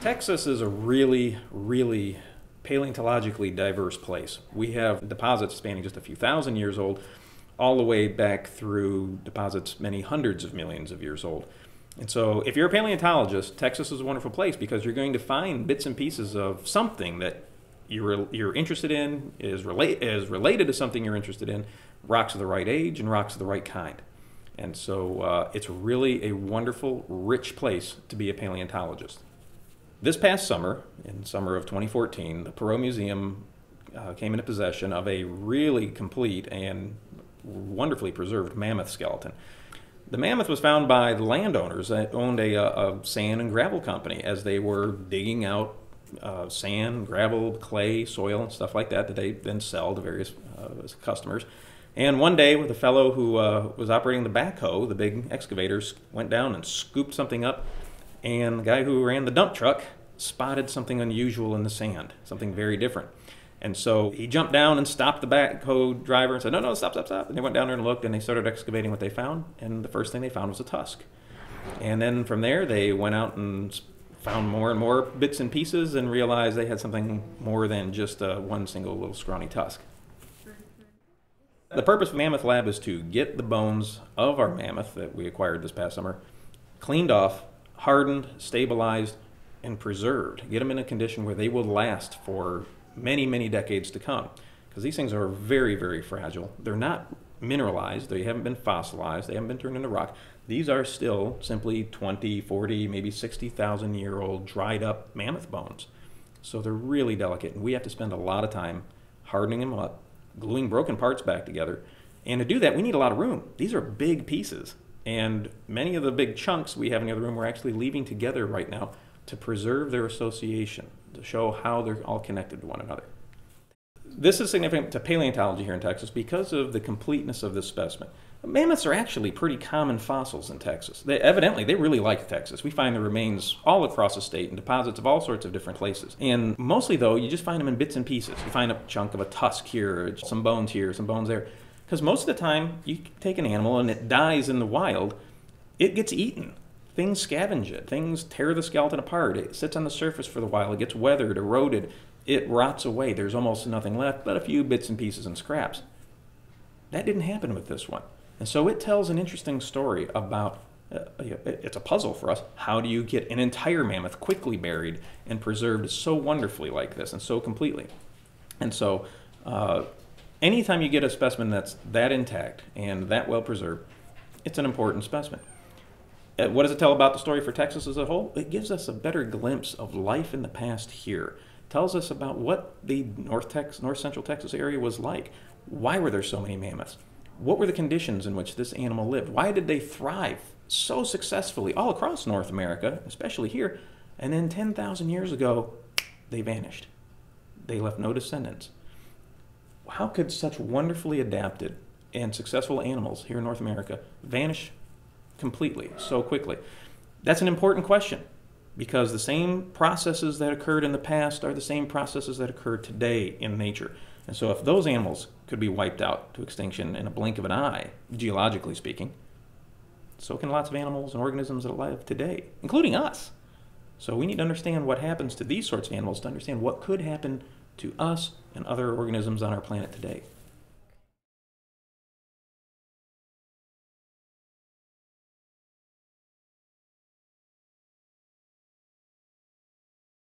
Texas is a really, really paleontologically diverse place. We have deposits spanning just a few thousand years old, all the way back through deposits many hundreds of millions of years old. And so, if you're a paleontologist, Texas is a wonderful place because you're going to find bits and pieces of something that you're, you're interested in, is, relate, is related to something you're interested in, rocks of the right age and rocks of the right kind. And so, uh, it's really a wonderful, rich place to be a paleontologist. This past summer, in summer of 2014, the Perot Museum uh, came into possession of a really complete and wonderfully preserved mammoth skeleton. The mammoth was found by the landowners that owned a, a sand and gravel company as they were digging out uh, sand, gravel, clay, soil, and stuff like that that they then sell to various uh, customers. And one day, with a fellow who uh, was operating the backhoe, the big excavators, went down and scooped something up and the guy who ran the dump truck spotted something unusual in the sand, something very different. And so he jumped down and stopped the backhoe driver and said, No, no, stop, stop, stop. And they went down there and looked and they started excavating what they found. And the first thing they found was a tusk. And then from there, they went out and found more and more bits and pieces and realized they had something more than just uh, one single little scrawny tusk. The purpose of Mammoth Lab is to get the bones of our mammoth that we acquired this past summer cleaned off hardened, stabilized, and preserved. Get them in a condition where they will last for many, many decades to come. Because these things are very, very fragile. They're not mineralized, they haven't been fossilized, they haven't been turned into rock. These are still simply 20, 40, maybe 60,000 year old dried up mammoth bones. So they're really delicate, and we have to spend a lot of time hardening them up, gluing broken parts back together. And to do that, we need a lot of room. These are big pieces. And many of the big chunks we have in the other room we're actually leaving together right now to preserve their association, to show how they're all connected to one another. This is significant to paleontology here in Texas because of the completeness of this specimen. Mammoths are actually pretty common fossils in Texas. They, evidently, they really like Texas. We find the remains all across the state in deposits of all sorts of different places. And mostly, though, you just find them in bits and pieces. You find a chunk of a tusk here, some bones here, some bones there. Because most of the time, you take an animal and it dies in the wild, it gets eaten. Things scavenge it. Things tear the skeleton apart. It sits on the surface for a while. It gets weathered, eroded. It rots away. There's almost nothing left but a few bits and pieces and scraps. That didn't happen with this one. And so it tells an interesting story about uh, it's a puzzle for us. How do you get an entire mammoth quickly buried and preserved so wonderfully like this and so completely? And so uh, anytime you get a specimen that's that intact and that well preserved, it's an important specimen. Uh, what does it tell about the story for Texas as a whole? It gives us a better glimpse of life in the past here. Tells us about what the North Texas, North Central Texas area was like. Why were there so many mammoths? What were the conditions in which this animal lived? Why did they thrive so successfully all across North America, especially here? And then 10,000 years ago, they vanished. They left no descendants how could such wonderfully adapted and successful animals here in North America vanish completely so quickly? That's an important question because the same processes that occurred in the past are the same processes that occur today in nature. And so, if those animals could be wiped out to extinction in a blink of an eye, geologically speaking, so can lots of animals and organisms that live today, including us. So, we need to understand what happens to these sorts of animals to understand what could happen to us and other organisms on our planet today.